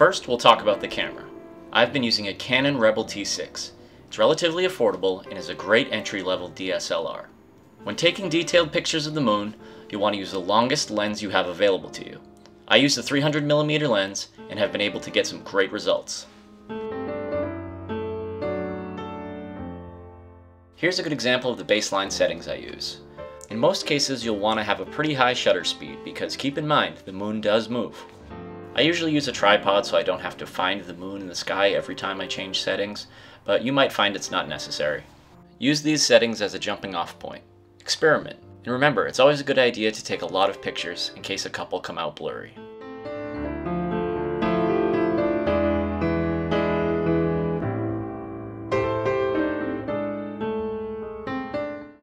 First, we'll talk about the camera. I've been using a Canon Rebel T6. It's relatively affordable and is a great entry-level DSLR. When taking detailed pictures of the moon, you'll want to use the longest lens you have available to you. I use the 300mm lens and have been able to get some great results. Here's a good example of the baseline settings I use. In most cases you'll want to have a pretty high shutter speed because keep in mind the moon does move. I usually use a tripod so I don't have to find the moon in the sky every time I change settings, but you might find it's not necessary. Use these settings as a jumping off point. Experiment. And remember, it's always a good idea to take a lot of pictures in case a couple come out blurry.